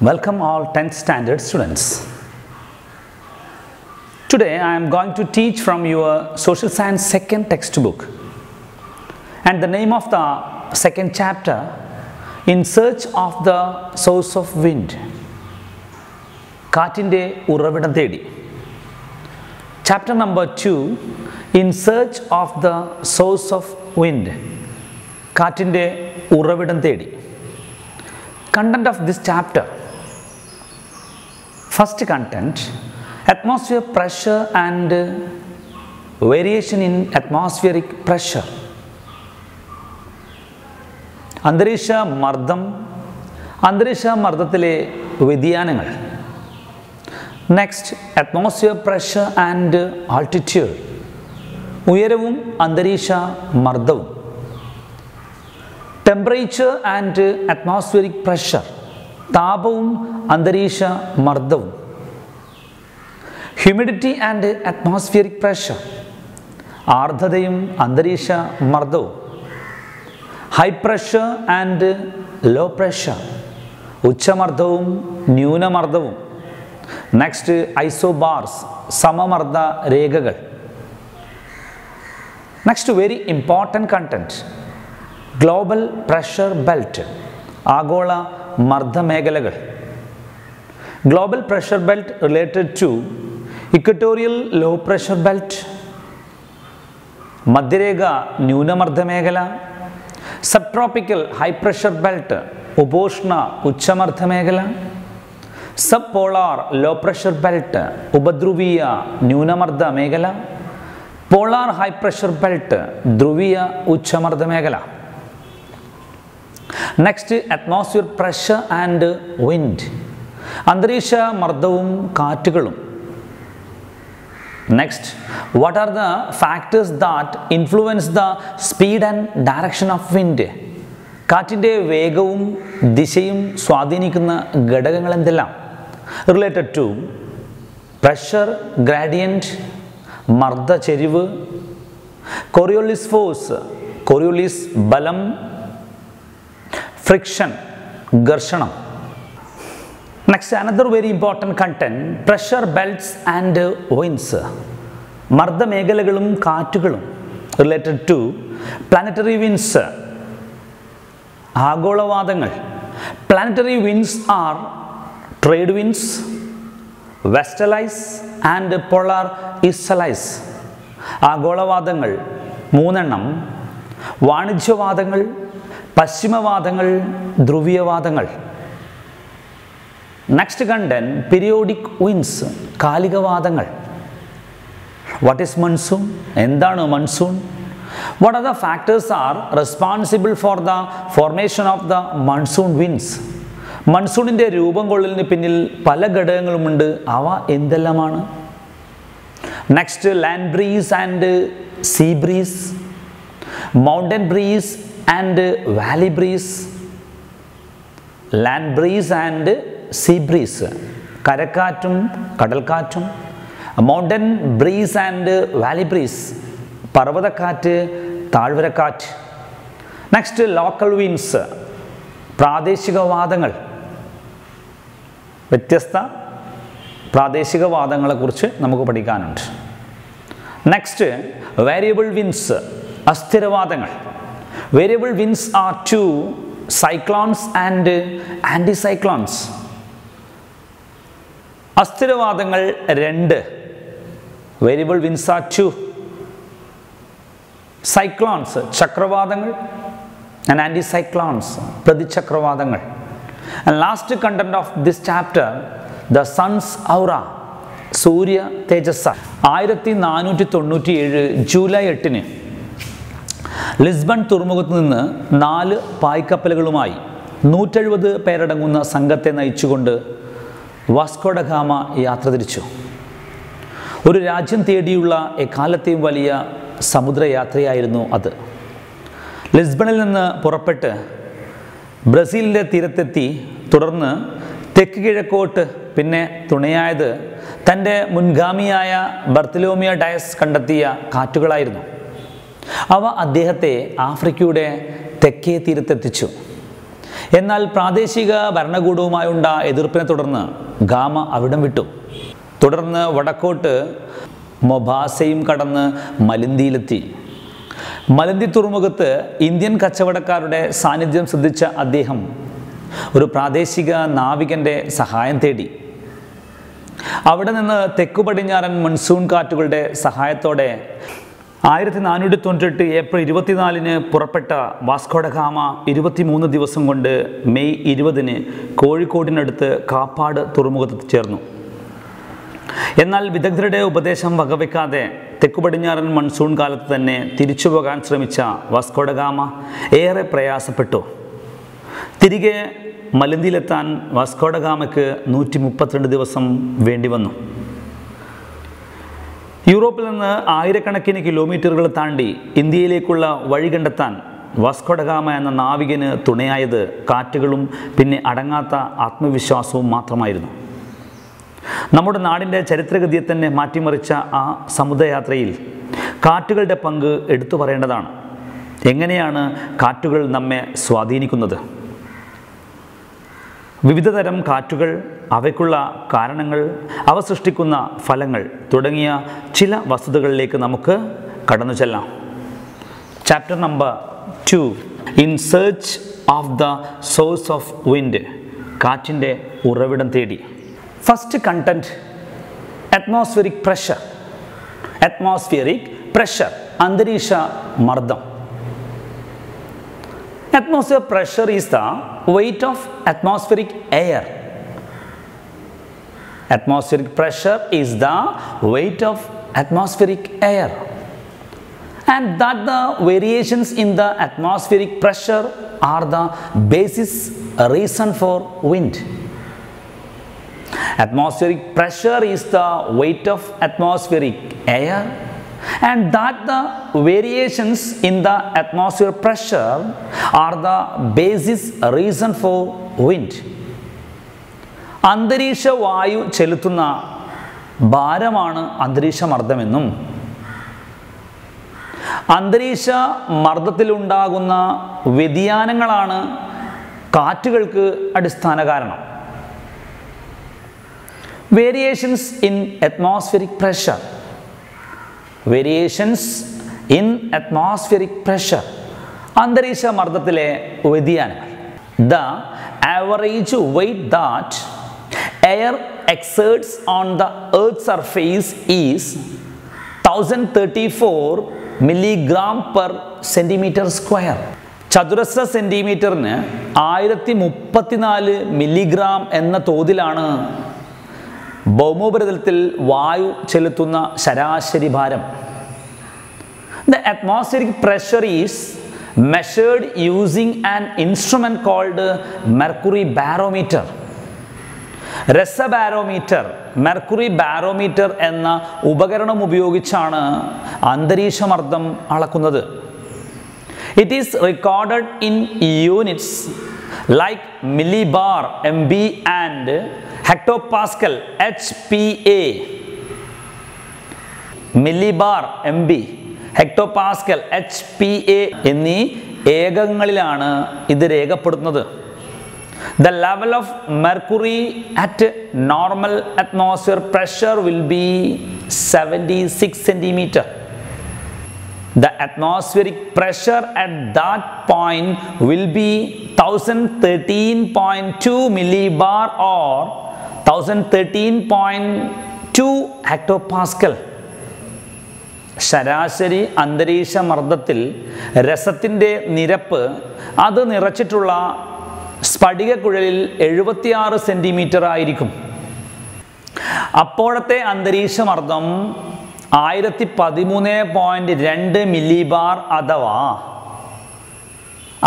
Welcome all 10th standard students. Today I am going to teach from your social science second textbook. And the name of the second chapter In Search of the Source of Wind. കാറ്റിൻ്റെ ഉറവിടം തേടി chapter number two in search of the source of wind കാറ്റിൻ്റെ ഉറവിടം തേടി content of this chapter First content atmosphere pressure and variation in atmospheric pressure അന്തരീക്ഷ മർദ്ദം അന്തരീക്ഷ മർദ്ദത്തിലെ വ്യതിയാനങ്ങൾ. Next atmosphere pressure and altitude ഉയരവും അന്തരീക്ഷ മർദ്ദവും. ടെമ്പറേച്ചർ ആൻഡ് അറ്റ്മോസ്ഫിയറിക് പ്രഷർ താപവും അന്തരീക്ഷ മർദ്ദവും ഹ്യൂമിഡിറ്റി ആൻഡ് അറ്റ്മോസ്ഫിയറിക് പ്രഷർ ആർദ്രതയും അന്തരീക്ഷ മർദ്ദവും high pressure and low pressure ഉച്ചമർദ്ദവും ന്യൂനമർദ്ദവും. നെക്സ്റ്റ് ഐസോബാർസ് സമമർദ്ദ രേഖകൾ. Next very important content global pressure belt ആഗോള മർദ്ദമേഖലകൾ global pressure belt related to equatorial low pressure belt മധ്യരേഖ ന്യൂനമർദ്ദ മേഖല sub tropical high pressure belt ഉപോഷ്ണ ഉച്ചമർദ്ദ മേഖല sub polar low pressure belt ഉപദ്രുവീയ ന്യൂനമർദ്ദ മേഖല പോളാർ ഹൈ പ്രഷർ ബെൽറ്റ് ധ്രുവീയ ഉച്ചമർദ്ദ മേഖല. Next atmosphere pressure and wind അന്തരീക്ഷ മർദ്ദവും കാറ്റുകളും. Next what are the factors that influence the speed and direction of wind കാറ്റിന്റെ വേഗവും ദിശയും സ്വാധീനിക്കുന്ന ഘടകങ്ങൾ എന്തെല്ലാം റിലേറ്റഡ് ടു പ്രഷർ ഗ്രാഡിയന്റ് മർദ്ദ ചെരിവ് കൊറിയോളിസ് ഫോഴ്സ് കൊറിയോളിസ് ബലം ഫ്രിക്ഷൻ ഘർഷണം. Next another very important content pressure belts and winds മർദ്ദമേഖലകളും കാറ്റുകളും related to planetary winds ആഗോളവാദങ്ങൾ. Planetary winds are trade winds westerlies and polar easterlies ആഗോളവാദങ്ങൾ മൂന്നെണ്ണം. വാണിജ്യവാദങ്ങൾ പശ്ചിമവാദങ്ങൾ ധ്രുവീയവാദങ്ങൾ. നെക്സ്റ്റ് കണ്ടൻ പീരിയോഡിക് വിൻസ് കാലികവാദങ്ങൾ. വാട്ട് ഈസ് മൺസൂൺ എന്താണ് monsoon what are the factors are responsible for the formation of the monsoon winds മൺസൂണിന്റെ രൂപം കൊള്ളലിന് പിന്നിൽ പല ഘടകങ്ങളുമുണ്ട്. അവ എന്തെല്ലാമാണ്? Next land breeze and sea breeze mountain breeze and valley breeze land breeze and sea breeze കരക്കാറ്റും കടൽക്കാറ്റും mountain breeze and valley breeze പർവതക്കാറ്റ് താഴ്വരക്കാറ്റ്. Next local winds പ്രാദേശികവാദങ്ങൾ വ്യത്യസ്ത പ്രാദേശികവാദങ്ങളെക്കുറിച്ച് നമുക്ക് പഠിക്കാനുണ്ട്. Next variable winds അസ്ഥിരവാദങ്ങൾ. Variable winds are two cyclones and anti cyclones അസ്ഥിരവാദങ്ങൾ രണ്ട്. Variable winds two cyclones ചക്രവാദങ്ങൾ and anti cyclones പ്രതിചക്രവാദങ്ങൾ last content of this chapter the sun's aura സൂര്യ തേജസ്. ആയിരത്തി നാനൂറ്റി തൊണ്ണൂറ്റി ഏഴ് ജൂലൈ എട്ടിന് ലിസ്ബൺ തുറമുഖത്ത് നിന്ന് നാല് പായ്ക്കപ്പലുകളുമായി നൂറ്റെഴുപത് പേരടങ്ങുന്ന സംഘത്തെ നയിച്ചുകൊണ്ട് വാസ്കോഡഗാമ യാത്ര തിരിച്ചു. ഒരു രാജ്യം തേടിയുള്ള എക്കാലത്തെയും വലിയ സമുദ്രയാത്രയായിരുന്നു അത്. ലിസ്ബണിൽ നിന്ന് പുറപ്പെട്ട് ബ്രസീലിന്റെ തീരത്തെത്തി തുടർന്ന് തെക്ക് കിഴക്കോട്ട് പിന്നെ തുണയായത് തന്റെ മുൻഗാമിയായ ബർത്തലോമിയ ഡയസ് കണ്ടെത്തിയ കാറ്റുകളായിരുന്നു. അവ അദ്ദേഹത്തെ ആഫ്രിക്കയുടെ തെക്കേ തീരത്തെത്തിച്ചു. എന്നാൽ പ്രാദേശിക ഭരണകൂടവുമായുണ്ട എതിർപ്പിനെ തുടർന്ന് ഗാമ അവിടം വിട്ടു. തുടർന്ന് വടക്കോട്ട് മൊബാസയും കടന്ന് മലിന്തിയിലെത്തി. മലന്തി തുറമുഖത്ത് ഇന്ത്യൻ കച്ചവടക്കാരുടെ സാന്നിധ്യം ശ്രദ്ധിച്ച അദ്ദേഹം ഒരു പ്രാദേശിക നാവികന്റെ സഹായം തേടി. അവിടെ നിന്ന് തെക്കു പടിഞ്ഞാറൻ മൺസൂൺ കാറ്റുകളുടെ സഹായത്തോടെ ആയിരത്തി നാനൂറ്റി തൊണ്ണൂറ്റെട്ട് ഏപ്രിൽ ഇരുപത്തിനാലിന് പുറപ്പെട്ട വാസ്കോഡഗാമ ഇരുപത്തിമൂന്ന് ദിവസം കൊണ്ട് മെയ് ഇരുപതിന് കോഴിക്കോടിനടുത്ത് കാപ്പാട് തുറമുഖത്ത് ചേർന്നു. എന്നാൽ വിദഗ്ധരുടെ ഉപദേശം വകവെക്കാതെ തെക്കുപടിഞ്ഞാറൻ മൺസൂൺ കാലത്ത് തന്നെ തിരിച്ചു പോകാൻ ശ്രമിച്ച വാസ്കോഡഗാമ ഏറെ പ്രയാസപ്പെട്ടു. തിരികെ മലന്തിയിലെത്താൻ വാസ്കോഡഗാമയ്ക്ക് നൂറ്റി മുപ്പത്തിരണ്ട് ദിവസം വേണ്ടി വന്നു. യൂറോപ്പിൽ നിന്ന് ആയിരക്കണക്കിന് കിലോമീറ്ററുകൾ താണ്ടി ഇന്ത്യയിലേക്കുള്ള വഴി കണ്ടെത്താൻ വാസ്കോഡഗാമ എന്ന നാവികന് തുണയായത് കാറ്റുകളും പിന്നെ അടങ്ങാത്ത ആത്മവിശ്വാസവും മാത്രമായിരുന്നു. നമ്മുടെ നാടിന്റെ ചരിത്രഗതിയെ തന്നെ മാറ്റിമറിച്ച ആ സമുദ്രയാത്രയിൽ കാറ്റുകളുടെ പങ്ക് എടുത്തു പറയേണ്ടതാണ്. എങ്ങനെയാണ് കാറ്റുകൾ നമ്മെ സ്വാധീനിക്കുന്നത്? വിവിധതരം കാറ്റുകൾ അവയ്ക്കുള്ള കാരണങ്ങൾ അവ സൃഷ്ടിക്കുന്ന ഫലങ്ങൾ തുടങ്ങിയ ചില വസ്തുതകളിലേക്ക് നമുക്ക് കടന്നു ചെല്ലാം. Chapter number two in search of the source of wind കാറ്റിന്റെ ഉറവിടം തേടി. First content atmospheric pressure atmospheric pressure അന്തരീക്ഷ മർദ്ദം. Atmosphere pressure is the weight of atmospheric air. Atmospheric pressure is the weight of atmospheric air. And that the variations in the atmospheric pressure are the basis reason for wind. Atmospheric pressure is the weight of atmospheric air and that the variations in the atmosphere pressure are the basis reason for wind. അന്തരീക്ഷ വായു ചെലുത്തുന്ന ഭാരമാണ് അന്തരീക്ഷ മർദ്ദമെന്നും. അന്തരീക്ഷ മർദ്ദത്തിലുണ്ടാകുന്ന വ്യതിയാനങ്ങളാണ് കാറ്റുകൾക്ക് അടിസ്ഥാന കാരണം. Variations in atmospheric pressure variations in atmospheric pressure അന്തരീക്ഷ മർദ്ദത്തിലെ വ്യതിയാനങ്ങൾ. The average weight that air exerts on the earth surface is thousand thirty four milligram per centimetre square ചതുരശ്ര സെന്റിമീറ്ററിന് ആയിരത്തി മുപ്പത്തിനാല് മില്ലിഗ്രാം എന്ന തോതിലാണ് ഭൗമോപരിതലത്തിൽ വായു ചെലുത്തുന്ന ശരാശരി ഭാരം. The atmospheric pressure is measured using an instrument called mercury barometer രസബാരോമീറ്റർ mercury barometer എന്ന ഉപകരണം ഉപയോഗിച്ചാണ് അന്തരീക്ഷമർദ്ദം അളക്കുന്നത്. It is recorded in units like millibar M B and hectopascal H P A millibar M B hectopascal H P A എന്നീ ഏകങ്ങളിലാണ് ഇത് രേഖപ്പെടുത്തുന്നത്. The level of mercury at normal atmosphere pressure will be seventy six centimetre the atmospheric pressure at that atmospheric will be thousand thirteen will be 1013.2 millibar or 1013.2 hectopascal. ശരാശരി അന്തരീക്ഷ മർദ്ദത്തിൽ രസത്തിന്റെ നിരപ്പ് അത് നിറച്ചിട്ടുള്ള സ്ഫടികക്കുഴലിൽ എഴുപത്തിയാറ് സെന്റിമീറ്റർ ആയിരിക്കും അപ്പോഴത്തെ അന്തരീക്ഷ മർദ്ദം ആയിരത്തി പതിമൂന്ന് പോയിന്റ് രണ്ട് മില്ലിബാർ അഥവാ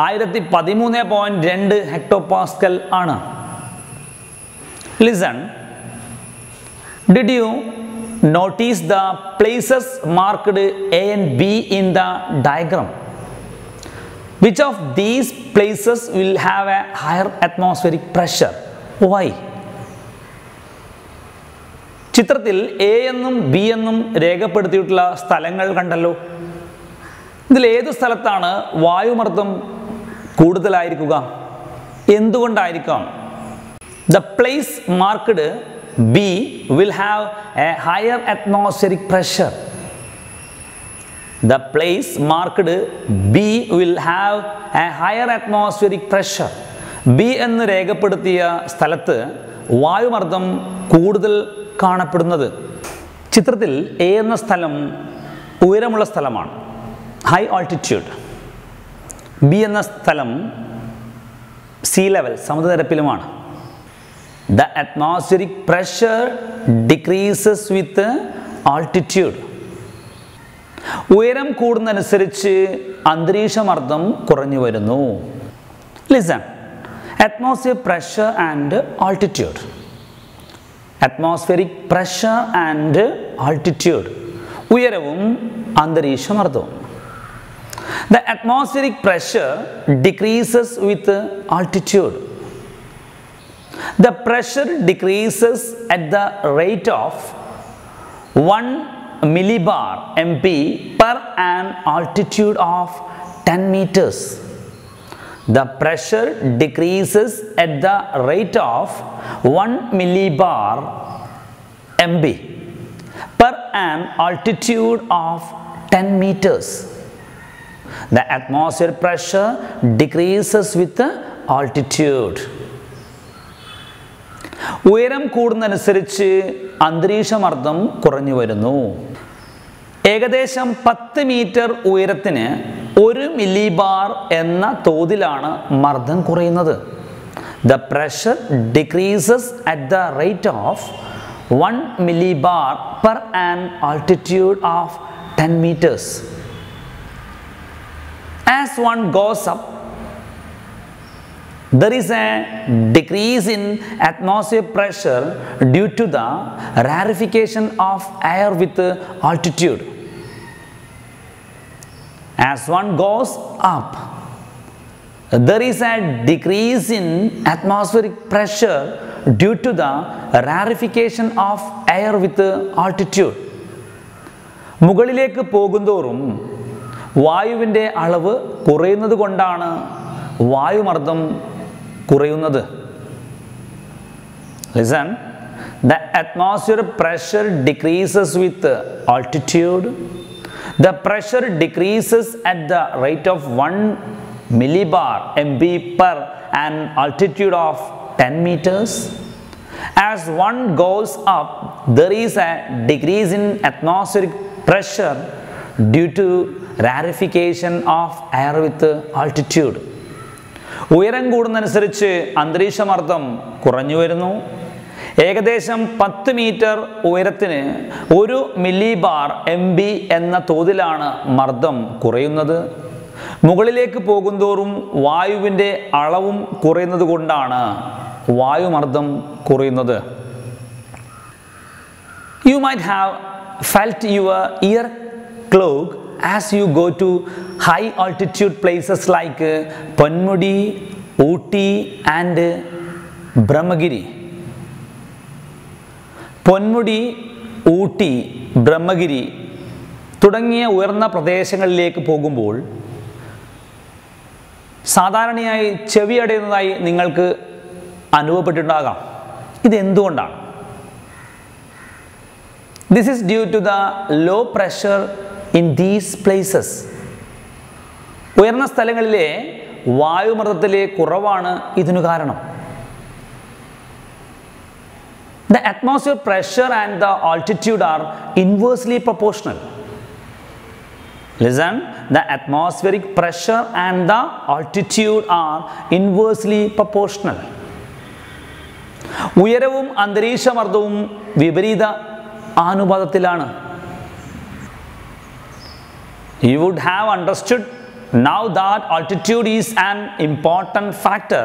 ആയിരത്തി പതിമൂന്ന് പോയിന്റ് രണ്ട് ഹെക്ടോപാസ്കൽ ആണ് listen did you notice the places marked A and B in the diagram? Which of these places will have a higher atmospheric pressure? Why? ചിത്രത്തിൽ എ എന്നും ബി എന്നും രേഖപ്പെടുത്തിയിട്ടുള്ള സ്ഥലങ്ങൾ കണ്ടല്ലോ ഇതിൽ ഏത് സ്ഥലത്താണ് വായുമർദ്ദം കൂടുതലായിരിക്കുക എന്തുകൊണ്ടായിരിക്കാം the place marked B will have a higher atmospheric pressure. the place marked B will have a higher atmospheric pressure. B എന്ന് രേഖപ്പെടുത്തിയ സ്ഥലത്ത് വായുമർദ്ദം കൂടുതൽ കാണപ്പെടുന്നത് ചിത്രത്തിൽ എ എന്ന സ്ഥലം ഉയരമുള്ള സ്ഥലമാണ് ഹൈ ആൾട്ടിറ്റ്യൂഡ് ബി എന്ന സ്ഥലം സീ ലെവൽ സമുദ്രനിരപ്പിലുമാണ് the atmospheric pressure decreases with altitude ഉയരം കൂടുന്നതനുസരിച്ച് അന്തരീക്ഷമർദ്ദം കുറഞ്ഞു വരുന്നു. Listen atmosphere pressure and altitude atmospheric pressure and altitude ഉയരവും അന്തരീക്ഷമർദ്ദവും. The atmospheric pressure decreases with altitude The pressure decreases at the rate of 1 millibar mp per an altitude of 10 meters. The pressure decreases at the rate of 1 millibar mb per an altitude of 10 meters. The atmosphere pressure decreases with the altitude. ഉയരം കൂടുന്നതനുസരിച്ച് അന്തരീക്ഷമർദ്ദം കുറഞ്ഞു വരുന്നു. ഏകദേശം പത്ത് metre ഉയരത്തിന് ഒരു millibar എന്ന തോതിലാണ് മർദ്ദം കുറയുന്നത്. The pressure decreases at the rate of one millibar per an altitude of ten metres as one goes up there is a decrease in atmospheric pressure due to the rarefication of air with altitude. As one goes up, there is a decrease in atmospheric pressure due to the rarefication of air with altitude. മുകളിലേക്ക് പോകുന്തോറും വായുവിന്റെ അളവ് കുറയുന്നത് കൊണ്ടാണ് വായുമർദ്ദം കുറയുന്നത് listen the atmosphere pressure decreases with altitude the pressure decreases at the rate of one millibar mb per an altitude of 10 meters. As one goes up, there is a decrease in atmospheric pressure due to rarefication of air with altitude. ഉയരം കൂടുന്നതനുസരിച്ച് അന്തരീക്ഷമർദ്ദം കുറഞ്ഞു വരുന്നു. ഏകദേശം പത്ത് metre ഉയരത്തിന് ഒരു milli bar M B എന്ന തോതിലാണ് മർദ്ദം കുറയുന്നത്. മുകളിലേക്ക് പോകുന്തോറും വായുവിന്റെ അളവും കുറയുന്നത് കൊണ്ടാണ് വായുമർദ്ദം കുറയുന്നത്. You might have felt your ear clog as you go to high altitude places like Ponmudi Ooty and Brahmagiri Ponmudi Ooty Brahmagiri തുടങ്ങിയ ഉയർന്ന പ്രദേശങ്ങളിലേക്ക് പോകുമ്പോൾ സാധാരണയായി ചെവി അടയുന്നതായി നിങ്ങൾക്ക് അനുഭവപ്പെട്ടിട്ടുണ്ടാകാം. ഇതെന്തുകൊണ്ടാണ്? This is due to the low pressure in these places ഉയർന്ന സ്ഥലങ്ങളിലെ വായുമർദ്ദത്തിലെ കുറവാണ് ഇതിനു കാരണം. The atmosphere pressure and the altitude are inversely proportional listen the atmospheric pressure and the altitude are inversely proportional. ഉയരവും അന്തരീക്ഷമർദ്ദവും വിപരീത ആനുപാതത്തിലാണ്. You would have understood now that altitude is an important factor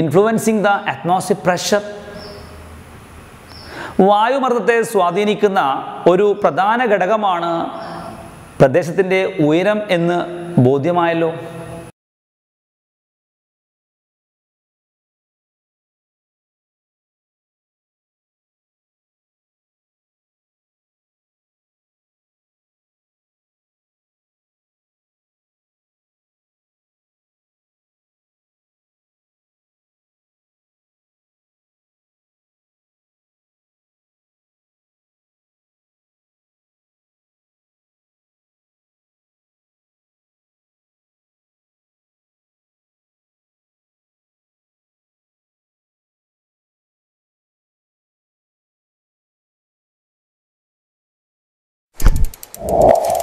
influencing the atmosphere pressure വായുമർദ്ദത്തെ സ്വാധീനിക്കുന്ന ഒരു പ്രധാന ഘടകമാണ് പ്രദേശത്തിന്റെ ഉയരം എന്ന് ബോധ്യമായല്ലോ. ബൈ